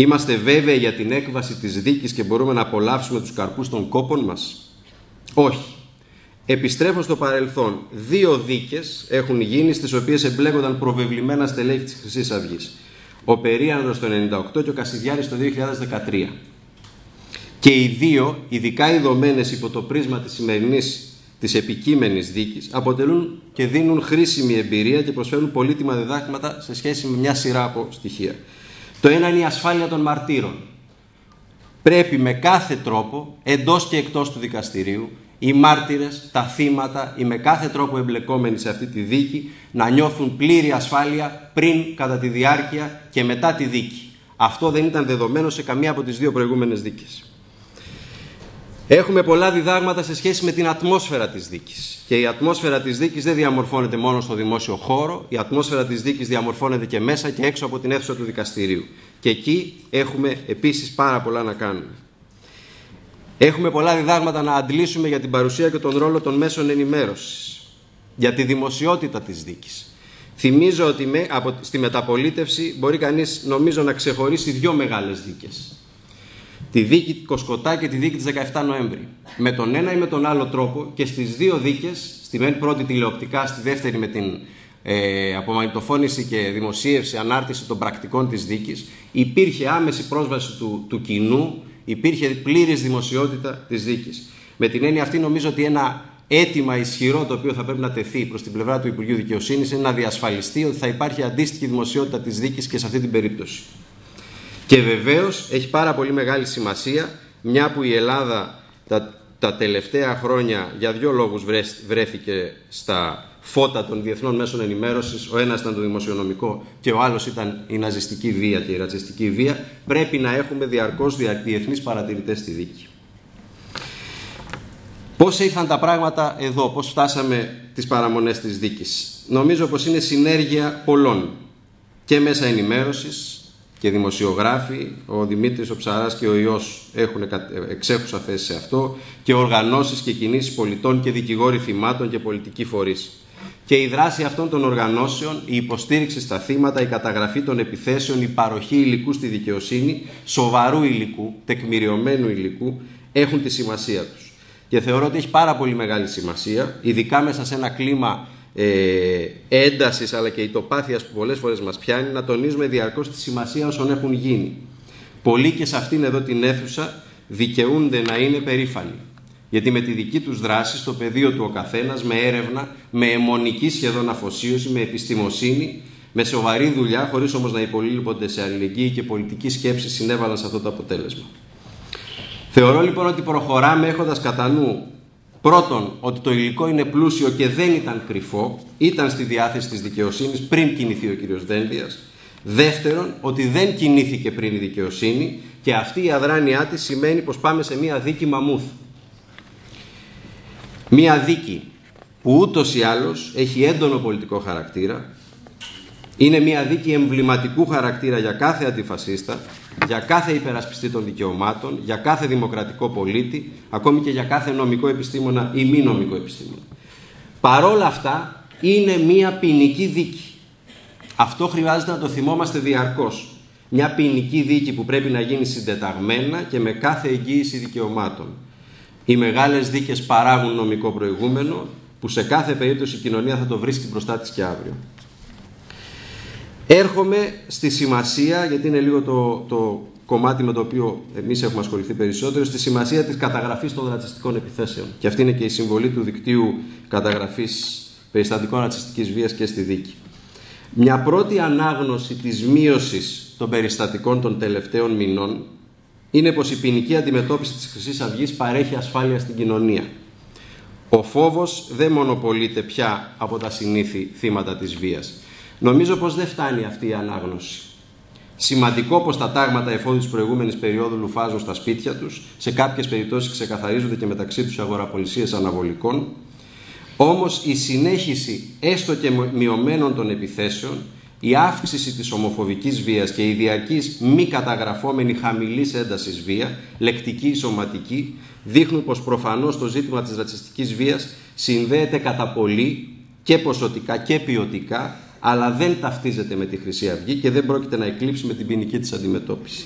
Είμαστε βέβαιοι για την έκβαση της δίκης και μπορούμε να απολαύσουμε τους καρπούς των κόπων μας; Όχι. Επιστρέφω στο παρελθόν. Δύο δίκες έχουν γίνει στις οποίες εμπλέκονταν προβεβλημένα στελέχη της Χρυσής Αυγής. Ο Περίανδρος το 1998 και ο Κασιδιάρης το 2013. Και οι δύο, ειδικά ειδωμένες υπό το πρίσμα της σημερινής της επικείμενης δίκης, αποτελούν και δίνουν χρήσιμη εμπειρία και προσφέρουν πολύτιμα διδάγματα σε σχέση με μια σειρά από στοιχεία. Το ένα είναι η ασφάλεια των μαρτύρων. Πρέπει με κάθε τρόπο, εντός και εκτός του δικαστηρίου, οι μάρτυρες, τα θύματα, οι με κάθε τρόπο εμπλεκόμενοι σε αυτή τη δίκη, να νιώθουν πλήρη ασφάλεια πριν, κατά τη διάρκεια και μετά τη δίκη. Αυτό δεν ήταν δεδομένο σε καμία από τις δύο προηγούμενες δίκες. Έχουμε πολλά διδάγματα σε σχέση με την ατμόσφαιρα της δίκης. Και η ατμόσφαιρα της δίκης δεν διαμορφώνεται μόνο στο δημόσιο χώρο, η ατμόσφαιρα της δίκης διαμορφώνεται και μέσα και έξω από την αίθουσα του δικαστηρίου. Και εκεί έχουμε επίσης πάρα πολλά να κάνουμε. Έχουμε πολλά διδάγματα να αντλήσουμε για την παρουσία και τον ρόλο των μέσων ενημέρωσης, για τη δημοσιότητα της δίκης. Θυμίζω ότι με, από, στη μεταπολίτευση μπορεί κανείς νομίζω να ξεχωρίσει δύο μεγάλες δίκες τη δίκη Κοσκοτά και τη δίκη της 17 Νοέμβρη. Με τον ένα ή με τον άλλο τρόπο και στις δύο δίκες, στη πρώτη τηλεοπτικά, στη δεύτερη με την ε, απομαγνητοφώνηση και δημοσίευση, ανάρτηση των πρακτικών της δίκης, υπήρχε άμεση πρόσβαση του, του κοινού, υπήρχε πλήρης δημοσιότητα της δίκης. Με την έννοια αυτή νομίζω ότι ένα αίτημα ισχυρό το οποίο θα πρέπει να τεθεί προς την πλευρά του Υπουργείου Δικαιοσύνης είναι να διασφαλιστεί ότι θα υπάρχει αντίστοιχη δημοσιότητα της δίκης και σε αυτή την περίπτωση. Και βεβαίως έχει πάρα πολύ μεγάλη σημασία, μια που η Ελλάδα τα, τα τελευταία χρόνια για δύο λόγους βρέθηκε στα φώτα των διεθνών μέσων ενημέρωσης, ο ένας ήταν το δημοσιονομικό και ο άλλος ήταν η ναζιστική βία και η ρατσιστική βία, πρέπει να έχουμε διαρκώς διεθνείς παρατηρητές στη δίκη. Πώς ήρθαν τα πράγματα εδώ, πώς φτάσαμε τις παραμονές της δίκης. Νομίζω πως είναι συνέργεια πολλών και μέσα ενημέρωσης και δημοσιογράφοι, ο Δημήτρης ο Ψαράς και ο Ιός έχουν εξέχουσα θέση σε αυτό και οργανώσεις και κινήσεις πολιτών και δικηγόροι θυμάτων και πολιτικοί φορείς. Και η δράση αυτών των οργανώσεων, η υποστήριξη στα θύματα, η καταγραφή των επιθέσεων, η παροχή υλικού στη δικαιοσύνη, σοβαρού υλικού, τεκμηριωμένου υλικού, έχουν τη σημασία τους. Και θεωρώ ότι έχει πάρα πολύ μεγάλη σημασία, ειδικά μέσα σε ένα κλίμα ε, έντασης αλλά και η τοπάθειας που πολλές φορές μας πιάνει να τονίζουμε διαρκώς τη σημασία όσων έχουν γίνει. Πολλοί και σε αυτήν εδώ την αίθουσα δικαιούνται να είναι περήφανοι. Γιατί με τη δική τους δράση στο πεδίο του ο καθένας, με έρευνα, με αιμονική σχεδόν αφοσίωση, με επιστημοσύνη, με σοβαρή δουλειά, χωρίς όμως να υπολείπονται σε αλληλεγγύη και πολιτική σκέψη, συνέβαλαν σε αυτό το αποτέλεσμα. Θεωρώ λοιπόν ότι προχωράμε έχοντας κατά νου Πρώτον, ότι το υλικό είναι πλούσιο και δεν ήταν κρυφό, ήταν στη διάθεση της δικαιοσύνης πριν κινηθεί ο κύριος Δένδιας. Δεύτερον, ότι δεν κινήθηκε πριν η δικαιοσύνη και αυτή η αδράνειά της σημαίνει πως πάμε σε μία δίκη μαμούθ. Μία δίκη που ούτως ή άλλως έχει έντονο πολιτικό χαρακτήρα, είναι μία δίκη εμβληματικού χαρακτήρα για κάθε αντιφασίστα για κάθε υπερασπιστή των δικαιωμάτων, για κάθε δημοκρατικό πολίτη, ακόμη και για κάθε νομικό επιστήμονα ή μη νομικό επιστήμονα. Παρόλα αυτά, είναι μία ποινική δίκη. Αυτό χρειάζεται να το θυμόμαστε διαρκώς. Μια ποινική δίκη που πρέπει να γίνει συντεταγμένα και με κάθε εγγύηση δικαιωμάτων. Οι μεγάλες δίκες παράγουν νομικό προηγούμενο που σε κάθε περίπτωση η κοινωνία θα το βρίσκει μπροστά της και αύριο. Έρχομαι στη σημασία, γιατί είναι λίγο το, το κομμάτι με το οποίο εμείς έχουμε ασχοληθεί περισσότερο, στη σημασία της καταγραφής των ρατσιστικών επιθέσεων. Και αυτή είναι και η συμβολή του δικτύου καταγραφής περιστατικών ρατσιστικής βίας και στη δίκη. Μια πρώτη ανάγνωση της μείωσης των περιστατικών των τελευταίων μηνών είναι πως η ποινική αντιμετώπιση της χρυσής αυγής παρέχει ασφάλεια στην κοινωνία. Ο φόβος δεν μονοπολείται πια από τα συνήθη θύματα της βίας. Νομίζω πως δεν φτάνει αυτή η ανάγνωση. Σημαντικό πως τα τάγματα εφόδου της προηγούμενης περίοδου λουφάζουν στα σπίτια τους, σε κάποιες περιπτώσεις ξεκαθαρίζονται και μεταξύ τους αγοραπολισίες αναβολικών, όμως η συνέχιση έστω και μειωμένων των επιθέσεων, η αύξηση της ομοφοβικής βίας και η διαρκής μη καταγραφόμενη χαμηλής έντασης βία, λεκτική ή σωματική, δείχνουν πως προφανώς το ζήτημα της ρατσιστικής βίας συνδέεται κατά πολύ και ποσοτικά και ποιοτικά αλλά δεν ταυτίζεται με τη Χρυσή Αυγή και δεν πρόκειται να εκλείψει με την ποινική της αντιμετώπιση.